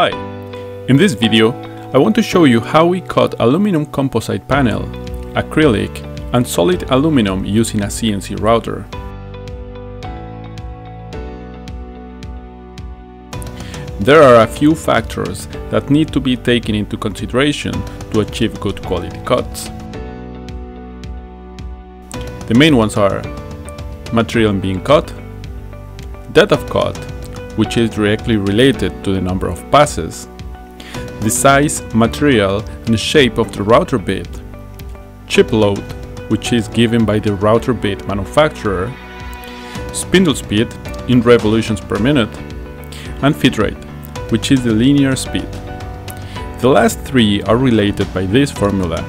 Hi! In this video, I want to show you how we cut aluminum composite panel, acrylic, and solid aluminum using a CNC router. There are a few factors that need to be taken into consideration to achieve good quality cuts. The main ones are material being cut, depth of cut, which is directly related to the number of passes, the size, material, and shape of the router bit, chip load, which is given by the router bit manufacturer, spindle speed in revolutions per minute, and feed rate, which is the linear speed. The last three are related by this formula.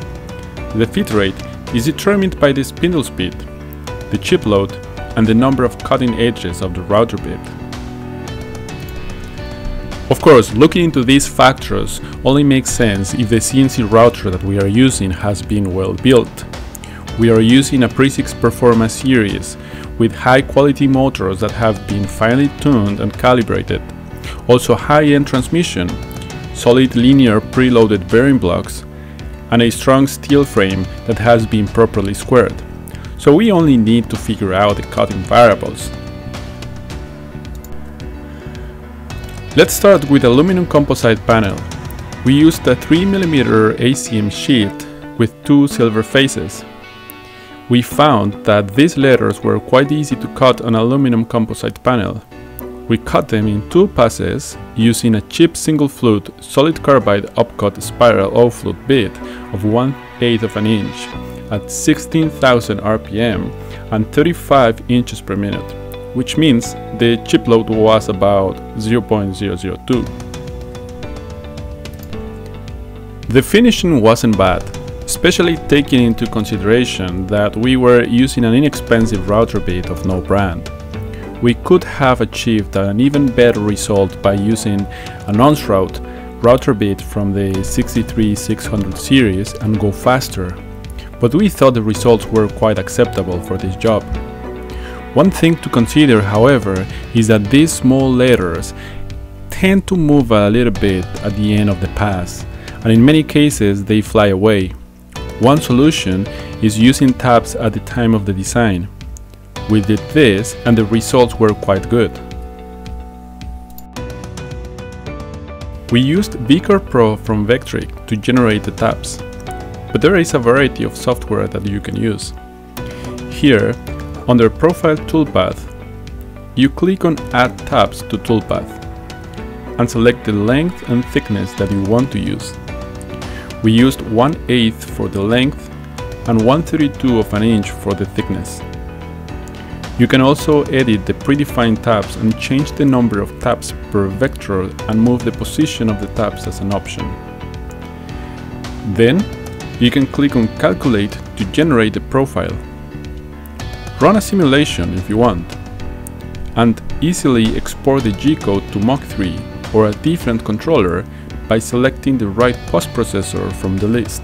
The feed rate is determined by the spindle speed, the chip load, and the number of cutting edges of the router bit. Of course, looking into these factors only makes sense if the CNC router that we are using has been well built. We are using a Precix Performance series with high quality motors that have been finely tuned and calibrated also high-end transmission, solid linear preloaded bearing blocks, and a strong steel frame that has been properly squared. So we only need to figure out the cutting variables. Let's start with aluminum composite panel. We used a 3mm ACM sheet with two silver faces. We found that these letters were quite easy to cut on aluminum composite panel we cut them in two passes using a cheap single flute solid carbide upcut spiral O-flute bit of 1 8 of an inch at 16,000 RPM and 35 inches per minute, which means the chip load was about 0.002. The finishing wasn't bad, especially taking into consideration that we were using an inexpensive router bit of no brand we could have achieved an even better result by using a Onsrud router bit from the 63600 series and go faster, but we thought the results were quite acceptable for this job. One thing to consider, however, is that these small letters tend to move a little bit at the end of the pass, and in many cases they fly away. One solution is using tabs at the time of the design. We did this and the results were quite good. We used VCarve Pro from Vectric to generate the tabs, but there is a variety of software that you can use. Here, under Profile Toolpath, you click on Add Tabs to Toolpath and select the length and thickness that you want to use. We used 1 8 for the length and 132 of an inch for the thickness. You can also edit the predefined tabs and change the number of tabs per vector and move the position of the tabs as an option. Then, you can click on Calculate to generate the profile. Run a simulation if you want, and easily export the G-code to Mach 3 or a different controller by selecting the right post-processor from the list.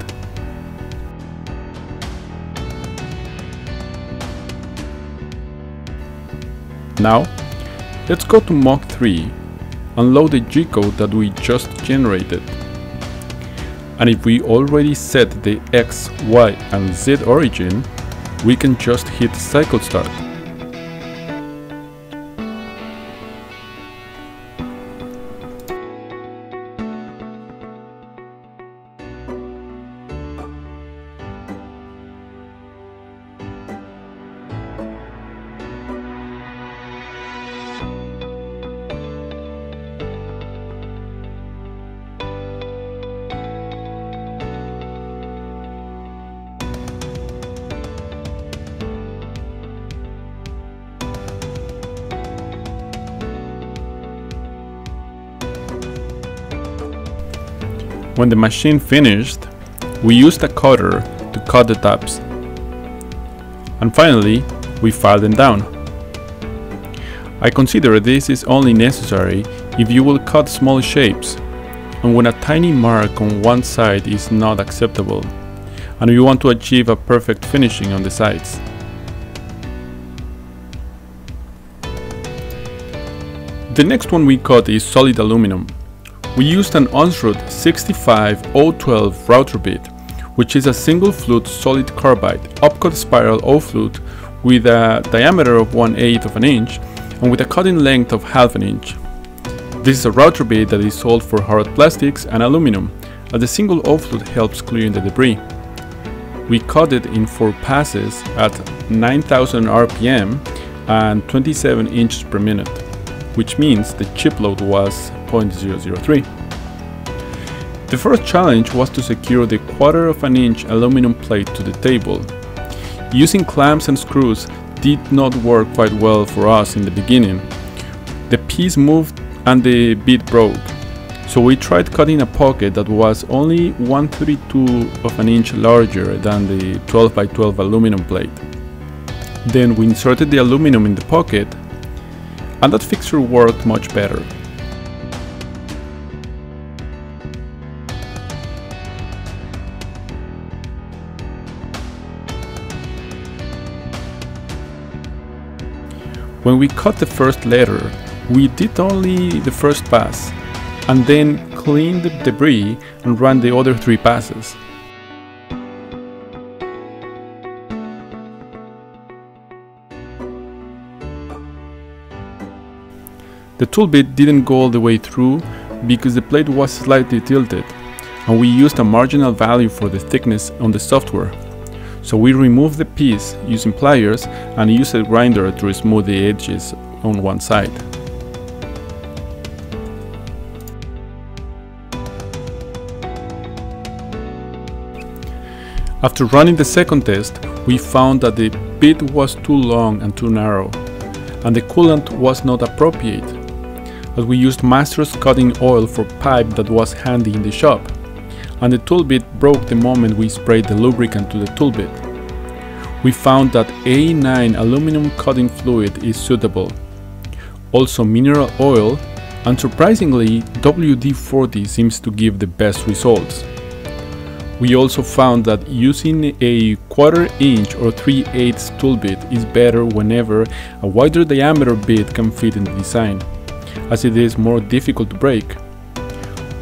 Now, let's go to Mach 3 and load the G-code that we just generated. And if we already set the X, Y and Z origin, we can just hit cycle start. When the machine finished, we used a cutter to cut the tabs. And finally, we filed them down. I consider this is only necessary if you will cut small shapes and when a tiny mark on one side is not acceptable and you want to achieve a perfect finishing on the sides. The next one we cut is solid aluminum We used an Onsrud 65012 router bit, which is a single flute solid carbide upcut spiral O flute with a diameter of 1 8 of an inch and with a cutting length of half an inch. This is a router bit that is sold for hard plastics and aluminum, as the single O flute helps clearing the debris. We cut it in 4 passes at 9000 RPM and 27 inches per minute, which means the chip load was 0.003. The first challenge was to secure the quarter of an inch aluminum plate to the table. Using clamps and screws did not work quite well for us in the beginning. The piece moved and the bit broke, so we tried cutting a pocket that was only 132 of an inch larger than the 12 by 12 aluminum plate. Then we inserted the aluminum in the pocket and that fixture worked much better. When we cut the first letter, we did only the first pass, and then cleaned the debris and ran the other three passes. The tool bit didn't go all the way through because the plate was slightly tilted, and we used a marginal value for the thickness on the software. So we removed the piece using pliers and used a grinder to smooth the edges on one side. After running the second test, we found that the bit was too long and too narrow, and the coolant was not appropriate, as we used Masters cutting oil for pipe that was handy in the shop and the tool bit broke the moment we sprayed the lubricant to the tool bit. We found that A9 aluminum cutting fluid is suitable, also mineral oil, and surprisingly WD-40 seems to give the best results. We also found that using a quarter inch or 3 8 tool bit is better whenever a wider diameter bit can fit in the design, as it is more difficult to break.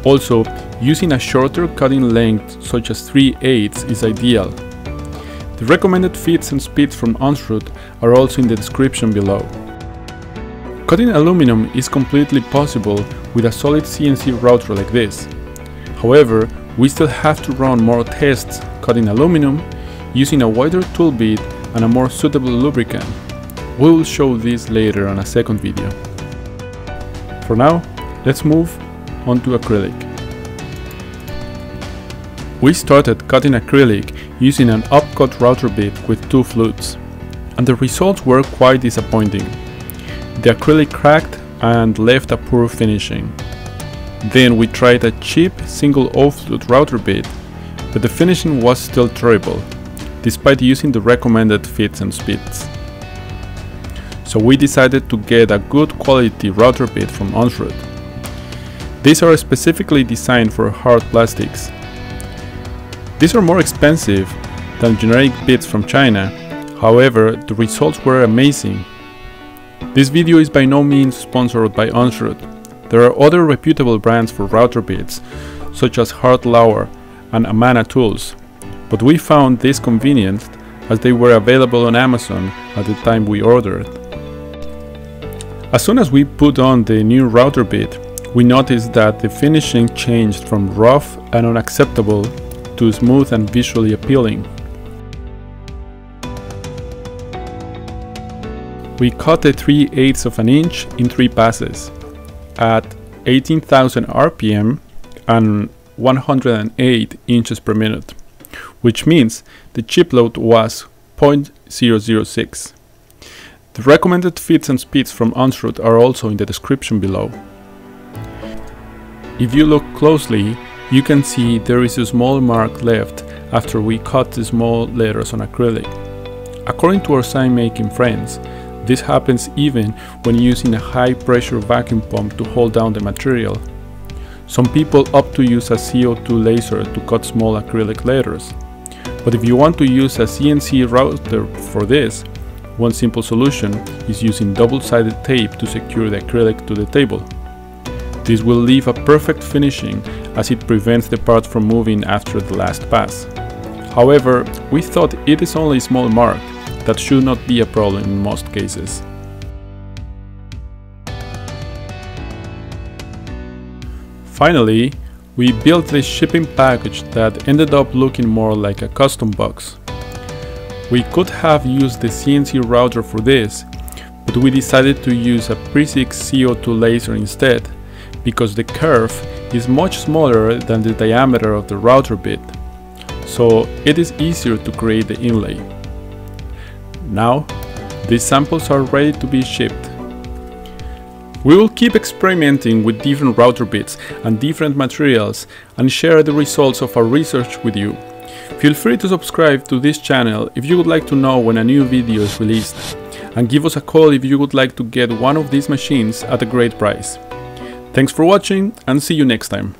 Also, using a shorter cutting length such as 3 8 is ideal. The recommended feeds and speeds from Onsrud are also in the description below. Cutting aluminum is completely possible with a solid CNC router like this. However, we still have to run more tests cutting aluminum using a wider tool bit and a more suitable lubricant. We will show this later on a second video. For now, let's move on to acrylic. We started cutting acrylic using an upcut router bit with two flutes, and the results were quite disappointing. The acrylic cracked and left a poor finishing. Then we tried a cheap single O-flute router bit, but the finishing was still terrible, despite using the recommended feeds and speeds. So we decided to get a good quality router bit from Onsrud. These are specifically designed for hard plastics these are more expensive than generic bits from China, however the results were amazing. This video is by no means sponsored by Onsrud. There are other reputable brands for router bits, such as Hartlauer and Amana Tools, but we found this convenient as they were available on Amazon at the time we ordered. As soon as we put on the new router bit, we noticed that the finishing changed from rough and unacceptable to smooth and visually appealing. We cut a 3 8 of an inch in 3 passes at 18,000 RPM and 108 inches per minute, which means the chip load was 0.006. The recommended feeds and speeds from Onsrud are also in the description below. If you look closely, you can see there is a small mark left after we cut the small letters on acrylic. According to our sign making friends, this happens even when using a high pressure vacuum pump to hold down the material. Some people opt to use a CO2 laser to cut small acrylic letters. But if you want to use a CNC router for this, one simple solution is using double-sided tape to secure the acrylic to the table. This will leave a perfect finishing as it prevents the part from moving after the last pass. However, we thought it is only a small mark that should not be a problem in most cases. Finally, we built this shipping package that ended up looking more like a custom box. We could have used the CNC router for this, but we decided to use a Precix CO2 laser instead, because the curve is much smaller than the diameter of the router bit, so it is easier to create the inlay. Now, these samples are ready to be shipped. We will keep experimenting with different router bits and different materials and share the results of our research with you. Feel free to subscribe to this channel if you would like to know when a new video is released, and give us a call if you would like to get one of these machines at a great price. Thanks for watching and see you next time.